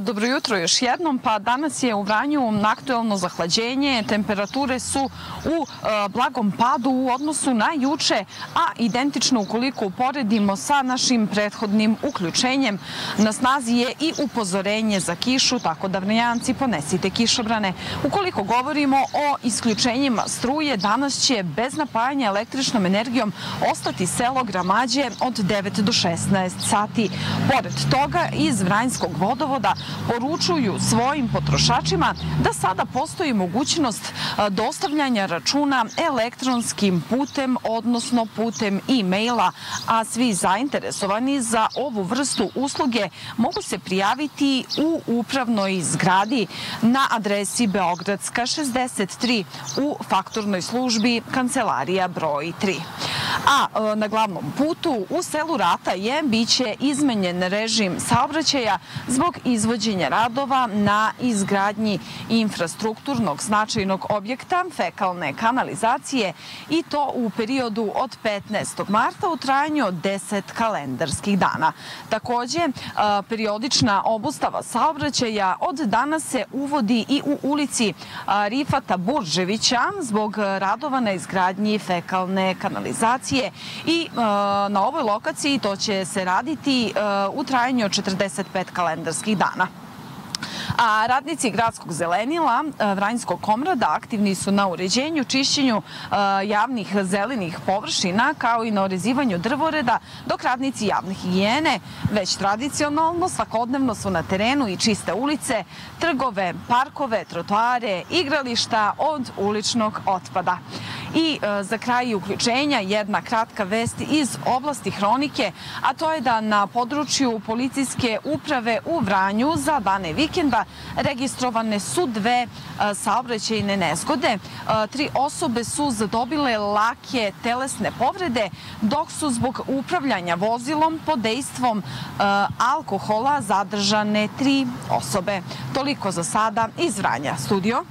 Dobro jutro još jednom, pa danas je u Vranju aktuelno zahlađenje, temperature su u blagom padu u odnosu na juče, a identično ukoliko uporedimo sa našim prethodnim uključenjem. Na snazi je i upozorenje za kišu, tako da vrnjanci ponesite kišobrane. Ukoliko govorimo o isključenjima struje, danas će bez napajanja električnom energijom ostati selo Gramađe od 9 do 16 sati. Pored toga, iz Vranjskog vodovoda poručuju svojim potrošačima da sada postoji mogućnost dostavljanja računa elektronskim putem, odnosno putem e-maila, a svi zainteresovani za ovu vrstu usluge mogu se prijaviti u upravnoj zgradi na adresi Beogradska 63 u faktornoj službi Kancelarija broj 3. A e, na glavnom putu u selu Rata je biće izmenjen režim saobraćaja zbog izvođenja radova na izgradnji infrastrukturnog značajnog objekta fekalne kanalizacije i to u periodu od 15. marta u trajanju od 10 kalendarskih dana. Takođe, e, periodična obustava saobraćaja od danas se uvodi i u ulici e, Rifata Burževića zbog radova na izgradnji fekalne kanalizacije lokacije i e, na ovoj lokaciji to će se raditi e, u trajanju od 45 kalendarskih dana. A radnici gradskog zelenila e, Vranjskog komrada aktivni su na uređenju, čišćenju javnih zelenih površina kao i na orezivanju drvoreda, dok radnici javne higijene već tradicionalno svakodnevno su na terenu i čiste ulice, trgove, parkove, trotoare, igrališta od uličnog otpada. I e, za kraj uključenja jedna kratka vest iz oblasti hronike, a to je da na području policijske uprave u Vranju za dane vikenda registrovane su dve e, saobraćajne nezgode. E, tri osobe su zadobile lake telesne povrede, dok su zbog upravljanja vozilom pod dejstvom alkohola zadržane tri osobe. Toliko za sada iz Vranja. Studio.